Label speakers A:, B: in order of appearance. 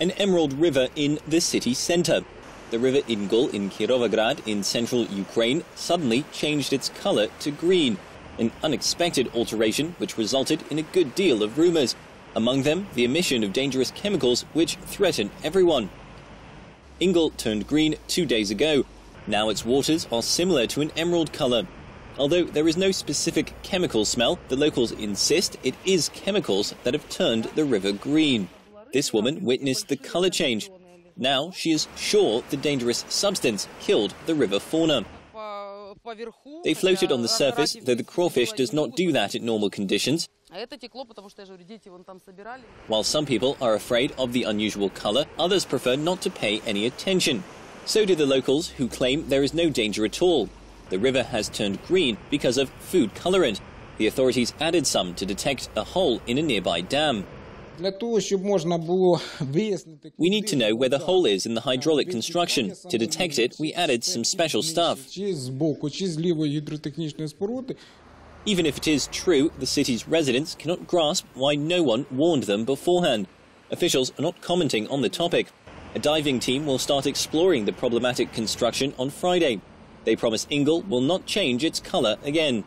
A: an emerald river in the city center. The river Ingul in Kirovograd in central Ukraine suddenly changed its color to green, an unexpected alteration which resulted in a good deal of rumors. Among them, the emission of dangerous chemicals which threaten everyone. Ingul turned green two days ago. Now its waters are similar to an emerald color. Although there is no specific chemical smell, the locals insist it is chemicals that have turned the river green. This woman witnessed the color change. Now she is sure the dangerous substance killed the river fauna. They floated on the surface, though the crawfish does not do that in normal conditions. While some people are afraid of the unusual color, others prefer not to pay any attention. So do the locals, who claim there is no danger at all. The river has turned green because of food colorant. The authorities added some to detect a hole in a nearby dam. We need to know where the hole is in the hydraulic construction. To detect it, we added some special stuff. Even if it is true, the city's residents cannot grasp why no one warned them beforehand. Officials are not commenting on the topic. A diving team will start exploring the problematic construction on Friday. They promise Ingul will not change its color again.